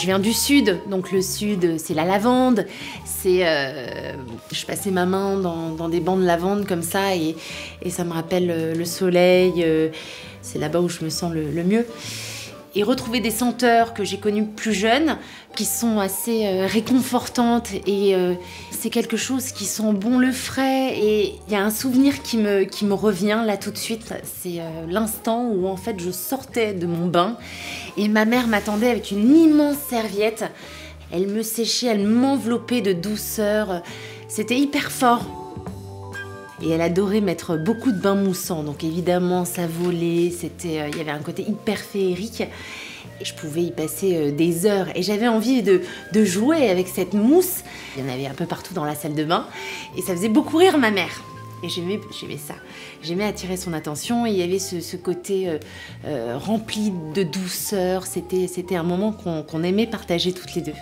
Je viens du sud, donc le sud, c'est la lavande. C'est, euh, je passais ma main dans, des bancs de lavande comme ça et, ça me rappelle euh, le soleil. Euh, c'est là-bas où je me sens le mieux et retrouver des senteurs que j'ai connues plus jeunes, qui sont assez euh, réconfortantes et euh, c'est quelque chose qui sent bon le frais et il y a un souvenir qui me, qui me revient là tout de suite, c'est euh, l'instant où en fait je sortais de mon bain et ma mère m'attendait avec une immense serviette, elle me séchait, elle m'enveloppait de douceur, c'était hyper fort et elle adorait mettre beaucoup de bains moussants, donc évidemment ça volait, c'était, euh, il y avait un côté hyper féerique. Je pouvais y passer euh, des heures et j'avais envie de, jouer avec cette mousse. Il y en avait un peu partout dans la salle de bain et ça faisait beaucoup rire ma mère. Et j'aimais, ça. J'aimais attirer son attention. Et il y avait ce, côté euh, rempli de douceur. C'était, c'était un moment qu'on aimait partager toutes les deux.